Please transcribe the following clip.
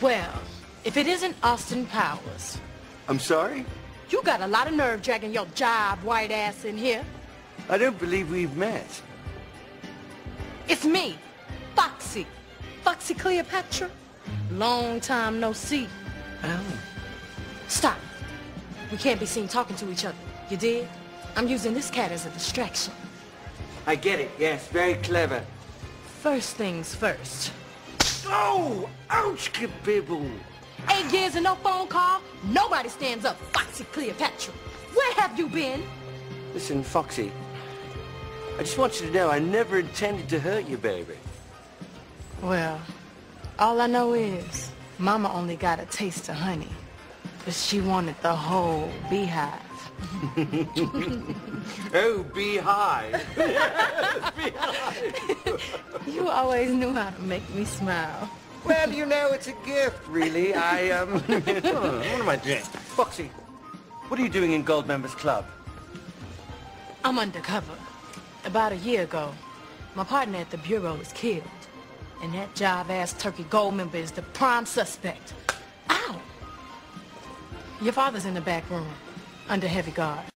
Well, if it isn't Austin Powers. I'm sorry? You got a lot of nerve dragging your job white ass in here. I don't believe we've met. It's me, Foxy. Foxy Cleopatra. Long time no see. Oh. Stop. We can't be seen talking to each other. You did? I'm using this cat as a distraction. I get it, yes. Very clever. First things first. Oh! Ouch, kabibble! Eight years and no phone call. Nobody stands up, Foxy Cleopatra. Where have you been? Listen, Foxy. I just want you to know I never intended to hurt you, baby. Well, all I know is Mama only got a taste of honey. But she wanted the whole beehive. oh, beehive. You always knew how to make me smile. well, you know, it's a gift, really. I, um... what am I doing? Foxy, what are you doing in Goldmember's Club? I'm undercover. About a year ago, my partner at the Bureau was killed. And that jive-ass turkey Goldmember is the prime suspect. Ow! Your father's in the back room, under heavy guard.